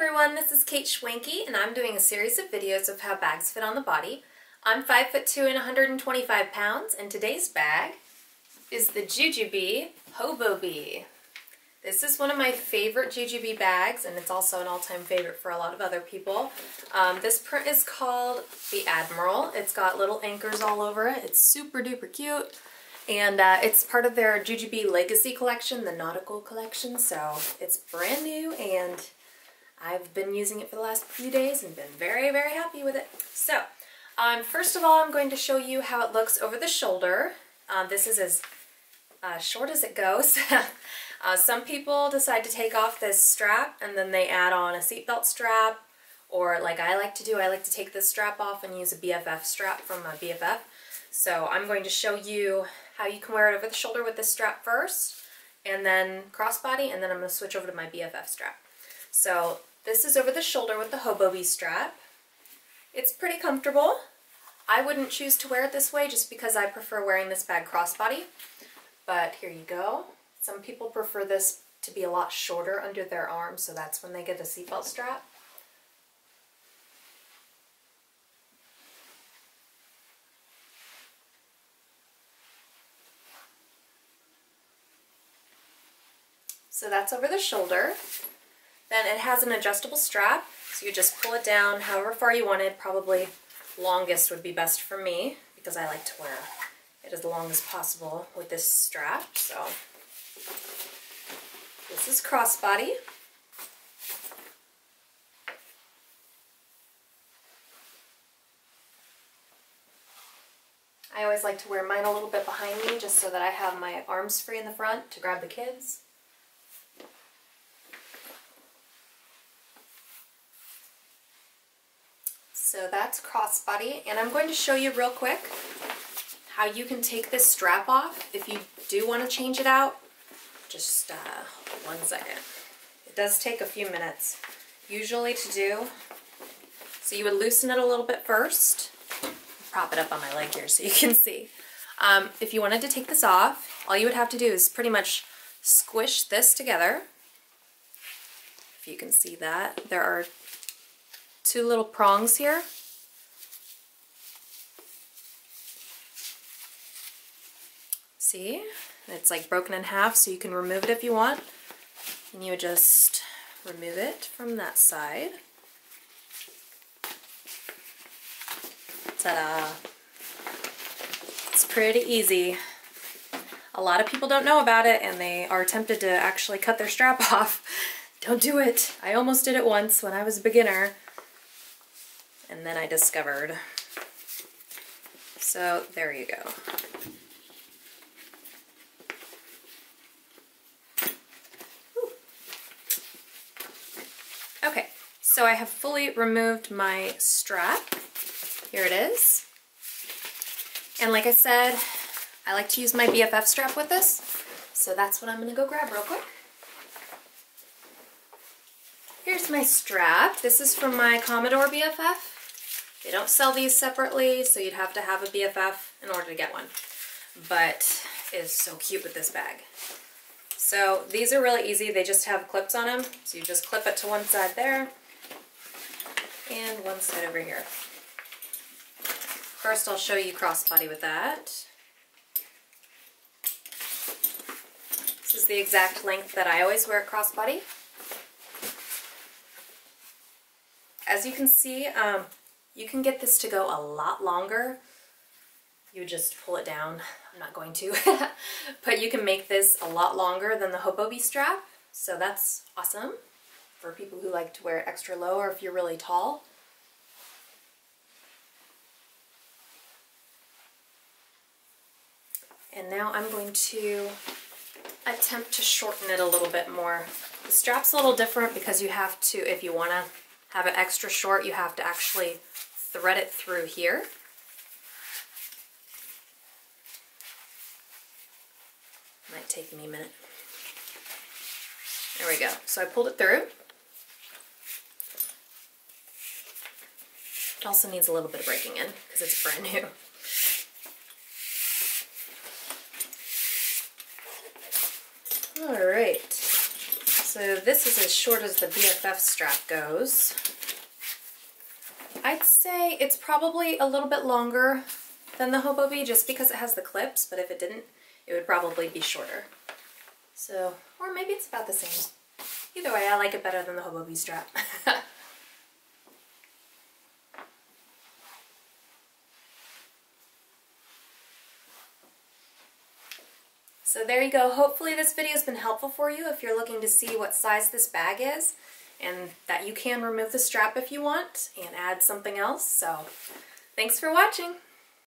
everyone, this is Kate Schwanke and I'm doing a series of videos of how bags fit on the body. I'm 5 foot 2 and 125 pounds and today's bag is the Ju-Ju-Be Hobo Be. This is one of my favorite Ju-Ju-Be bags and it's also an all-time favorite for a lot of other people. Um, this print is called the Admiral. It's got little anchors all over it. It's super duper cute. And uh, it's part of their Ju-Ju-Be Legacy collection, the Nautical collection, so it's brand new and I've been using it for the last few days and been very, very happy with it. So, um, first of all, I'm going to show you how it looks over the shoulder. Uh, this is as uh, short as it goes. uh, some people decide to take off this strap and then they add on a seatbelt strap or like I like to do, I like to take this strap off and use a BFF strap from a BFF. So I'm going to show you how you can wear it over the shoulder with this strap first and then crossbody and then I'm going to switch over to my BFF strap. So this is over the shoulder with the Hobo strap. It's pretty comfortable. I wouldn't choose to wear it this way just because I prefer wearing this bag crossbody. But here you go. Some people prefer this to be a lot shorter under their arm, so that's when they get the seatbelt strap. So that's over the shoulder. Then it has an adjustable strap, so you just pull it down however far you want it. Probably longest would be best for me because I like to wear it as long as possible with this strap. So this is crossbody. I always like to wear mine a little bit behind me just so that I have my arms free in the front to grab the kids. So that's crossbody, and I'm going to show you real quick how you can take this strap off if you do want to change it out. Just uh, one second. It does take a few minutes usually to do. So you would loosen it a little bit first. Prop it up on my leg here so you can see. Um, if you wanted to take this off, all you would have to do is pretty much squish this together. If you can see that. There are two little prongs here. See? It's like broken in half so you can remove it if you want. And you just remove it from that side. Ta-da! It's pretty easy. A lot of people don't know about it and they are tempted to actually cut their strap off. Don't do it. I almost did it once when I was a beginner and then I discovered. So there you go. Okay, so I have fully removed my strap. Here it is. And like I said, I like to use my BFF strap with this, so that's what I'm gonna go grab real quick. Here's my strap. This is from my Commodore BFF. They don't sell these separately, so you'd have to have a BFF in order to get one. But is so cute with this bag. So these are really easy. They just have clips on them. So you just clip it to one side there and one side over here. First I'll show you crossbody with that. This is the exact length that I always wear crossbody. As you can see, um, you can get this to go a lot longer. You just pull it down. I'm not going to. but you can make this a lot longer than the Hobo Be strap. So that's awesome for people who like to wear it extra low or if you're really tall. And now I'm going to attempt to shorten it a little bit more. The strap's a little different because you have to, if you want to have it extra short, you have to actually thread it through here. Might take me a minute. There we go. So I pulled it through. It also needs a little bit of breaking in because it's brand new. All right. So this is as short as the BFF strap goes. I'd say it's probably a little bit longer than the Hobo just because it has the clips, but if it didn't, it would probably be shorter. So, or maybe it's about the same. Either way, I like it better than the Hobo strap. So there you go. Hopefully this video has been helpful for you if you're looking to see what size this bag is and that you can remove the strap if you want and add something else. So thanks for watching.